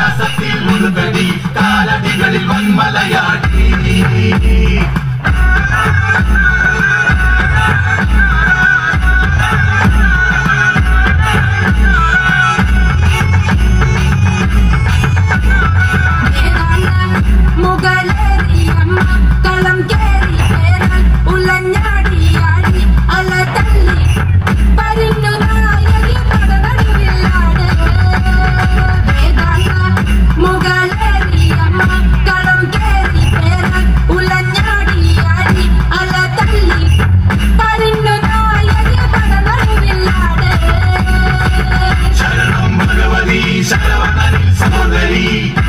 கைலாசத்தில் முருகடி காலடிகளில் வன்மலையா? Shut up, I.